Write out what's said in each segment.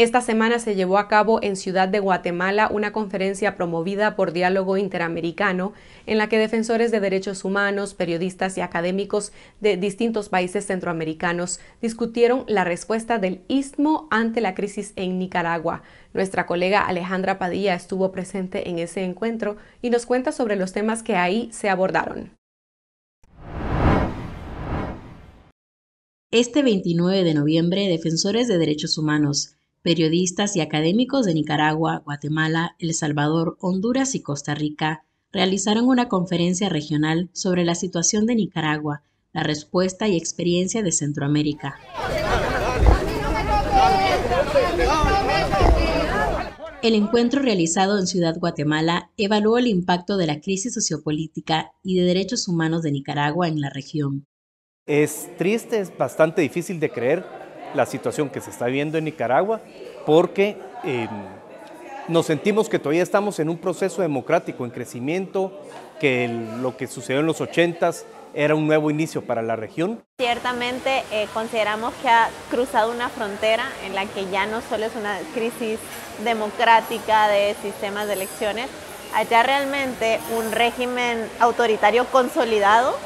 Esta semana se llevó a cabo en Ciudad de Guatemala una conferencia promovida por Diálogo Interamericano en la que defensores de derechos humanos, periodistas y académicos de distintos países centroamericanos discutieron la respuesta del istmo ante la crisis en Nicaragua. Nuestra colega Alejandra Padilla estuvo presente en ese encuentro y nos cuenta sobre los temas que ahí se abordaron. Este 29 de noviembre, defensores de derechos humanos, periodistas y académicos de Nicaragua, Guatemala, El Salvador, Honduras y Costa Rica realizaron una conferencia regional sobre la situación de Nicaragua, la respuesta y experiencia de Centroamérica. El encuentro realizado en Ciudad Guatemala evaluó el impacto de la crisis sociopolítica y de derechos humanos de Nicaragua en la región. Es triste, es bastante difícil de creer la situación que se está viendo en Nicaragua porque em, nos sentimos que todavía estamos en un proceso democrático en crecimiento, que lo que sucedió en los 80 era un nuevo inicio para la región. Ciertamente eh, consideramos que ha cruzado una frontera en la que ya no solo es una crisis democrática de sistemas de elecciones, allá realmente un régimen autoritario consolidado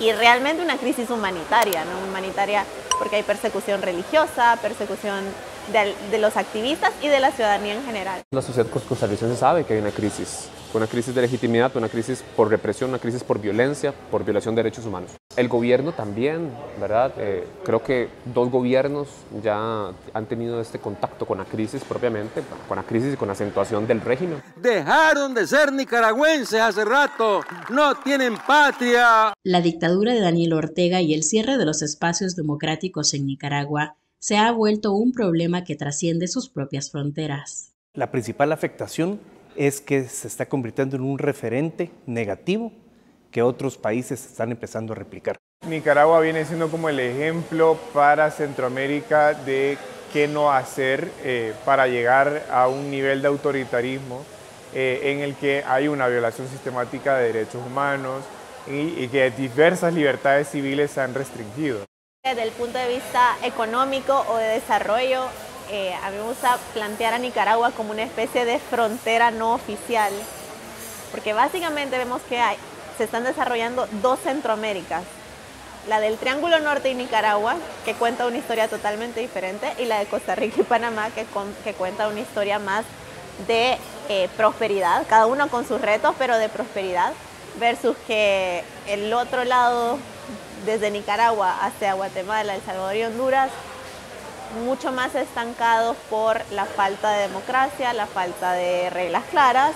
y realmente una crisis humanitaria, ¿no? humanitaria porque hay persecución religiosa, persecución de, los activistas y de la ciudadanía en general. La sociedad costarricense sabe que hay una crisis, una crisis de legitimidad, una crisis por represión, una crisis por violencia, por violación de derechos humanos. El gobierno también, ¿verdad? Eh, creo que dos gobiernos ya han tenido este contacto con la crisis propiamente, con la crisis y con la acentuación del régimen. Dejaron de ser nicaragüenses hace rato, no tienen patria. La dictadura de Daniel Ortega y el cierre de los espacios democráticos en Nicaragua se ha vuelto un problema que trasciende sus propias fronteras. La principal afectación es que se está convirtiendo en un referente negativo que otros países están empezando a replicar. Nicaragua viene siendo como el ejemplo para Centroamérica de qué no hacer eh, para llegar a un nivel de autoritarismo eh, en el que hay una violación sistemática de derechos humanos y, y que diversas libertades civiles se han restringido. Desde el punto de vista económico o de desarrollo, eh, a mí me gusta plantear a Nicaragua como una especie de frontera no oficial, porque básicamente vemos que hay, se están desarrollando dos Centroaméricas, la del Triángulo Norte y Nicaragua, que cuenta una historia totalmente diferente, y la de Costa Rica y Panamá, que, que cuenta una historia más de eh, prosperidad, cada uno con sus retos, pero de prosperidad, versus que el otro lado desde Nicaragua hacia Guatemala, El Salvador y Honduras, mucho más estancados por la falta de democracia, la falta de reglas claras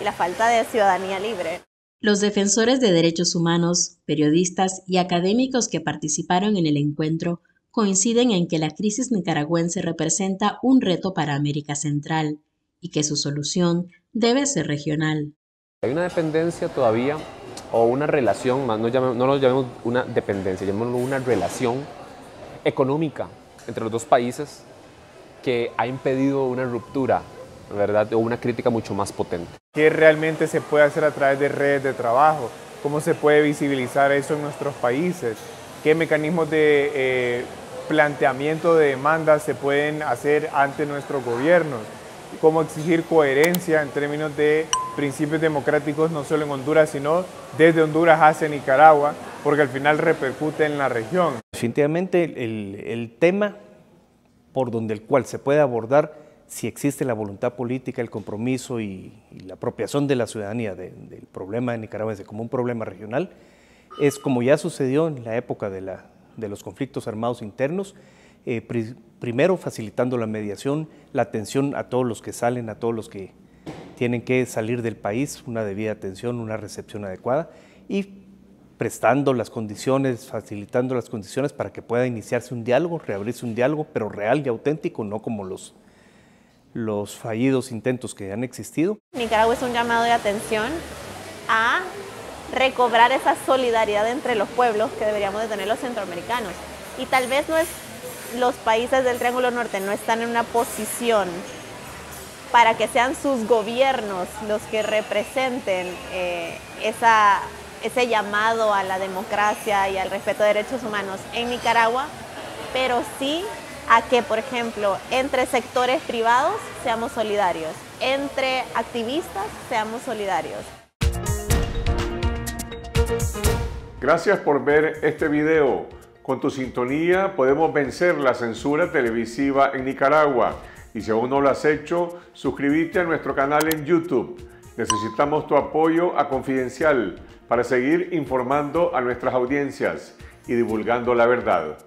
y la falta de ciudadanía libre. Los defensores de derechos humanos, periodistas y académicos que participaron en el encuentro coinciden en que la crisis nicaragüense representa un reto para América Central y que su solución debe ser regional. Hay una dependencia todavía o una relación, no, no lo llamemos una dependencia, llamémoslo una relación económica entre los dos países que ha impedido una ruptura, ¿verdad? O una crítica mucho más potente. ¿Qué realmente se puede hacer a través de redes de trabajo? ¿Cómo se puede visibilizar eso en nuestros países? ¿Qué mecanismos de eh, planteamiento de demandas se pueden hacer ante nuestros gobiernos? ¿Cómo exigir coherencia en términos de principios democráticos no solo en Honduras, sino desde Honduras hacia Nicaragua, porque al final repercute en la región. Definitivamente el, tema por donde el cual se puede abordar si existe la voluntad política, el compromiso y, la apropiación de la ciudadanía del problema de Nicaragua como un problema regional, es como ya sucedió en la época de, la, de los conflictos armados internos, eh, primero facilitando la mediación, la atención a todos los que salen, a todos los que tienen que salir del país, una debida atención, una recepción adecuada y prestando las condiciones, facilitando las condiciones para que pueda iniciarse un diálogo, reabrirse un diálogo, pero real y auténtico, no como los, los fallidos intentos que han existido. Nicaragua es un llamado de atención a recobrar esa solidaridad entre los pueblos que deberíamos de tener los centroamericanos. Y tal vez no es, los países del Triángulo Norte no están en una posición para que sean sus gobiernos los que representen eh, ese llamado a la democracia y al respeto de derechos humanos en Nicaragua, pero sí a que, por ejemplo, entre sectores privados seamos solidarios, entre activistas seamos solidarios. Gracias por ver este video. Con tu sintonía podemos vencer la censura televisiva en Nicaragua. Y si aún no lo has hecho, suscríbete a nuestro canal en YouTube. Necesitamos tu apoyo a Confidencial para seguir informando a nuestras audiencias y divulgando la verdad.